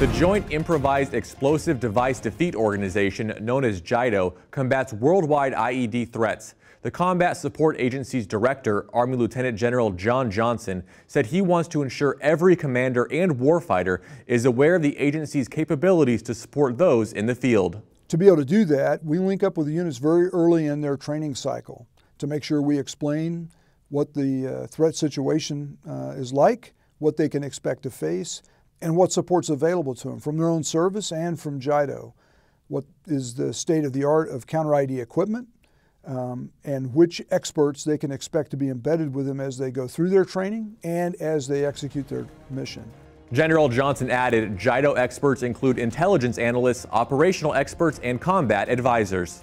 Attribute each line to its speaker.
Speaker 1: The Joint Improvised Explosive Device Defeat Organization, known as JIEDDO, combats worldwide IED threats. The Combat Support Agency's director, Army Lieutenant General John Johnson, said he wants to ensure every commander and warfighter is aware of the agency's capabilities to support those in the field.
Speaker 2: To be able to do that, we link up with the units very early in their training cycle to make sure we explain what the uh, threat situation uh, is like, what they can expect to face, and what support's available to them from their own service and from JIEDDO. What is the state of the art of counter IED equipment, um, and which experts they can expect to be embedded with them as they go through their training and as they execute their mission.
Speaker 1: General Johnson added, JIEDDO experts include intelligence analysts, operational experts, and combat advisors.